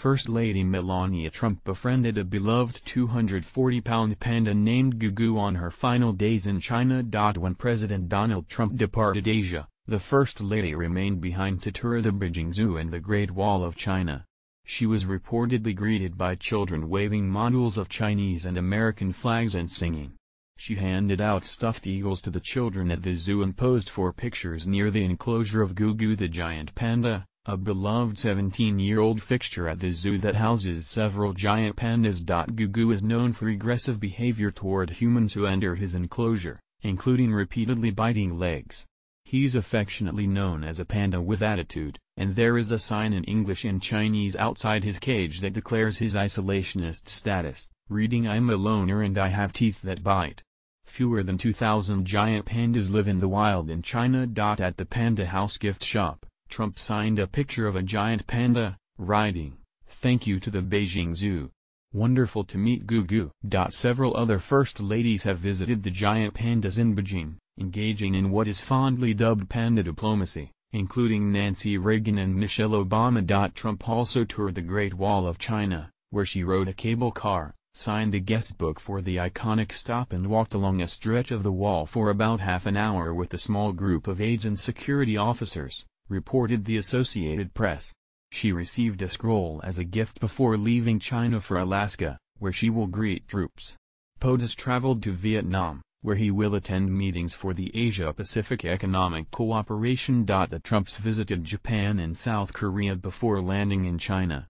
First Lady Melania Trump befriended a beloved 240-pound panda named Gugu on her final days in China. When President Donald Trump departed Asia, the First Lady remained behind to tour the Beijing Zoo and the Great Wall of China. She was reportedly greeted by children waving models of Chinese and American flags and singing. She handed out stuffed eagles to the children at the zoo and posed for pictures near the enclosure of Gugu the giant panda, a beloved 17-year-old fixture at the zoo that houses several giant pandas. Gugu is known for aggressive behavior toward humans who enter his enclosure, including repeatedly biting legs. He's affectionately known as a panda with attitude, and there is a sign in English and Chinese outside his cage that declares his isolationist status, reading I'm a loner and I have teeth that bite. Fewer than 2,000 giant pandas live in the wild in China. At the Panda House gift shop, Trump signed a picture of a giant panda, writing, Thank you to the Beijing Zoo. Wonderful to meet Gugu. Several other first ladies have visited the giant pandas in Beijing, engaging in what is fondly dubbed panda diplomacy, including Nancy Reagan and Michelle Obama. Trump also toured the Great Wall of China, where she rode a cable car, signed a guestbook for the iconic stop and walked along a stretch of the wall for about half an hour with a small group of aides and security officers, reported the Associated Press. She received a scroll as a gift before leaving China for Alaska, where she will greet troops. POTUS traveled to Vietnam, where he will attend meetings for the Asia-Pacific Economic Cooperation. The Trumps visited Japan and South Korea before landing in China.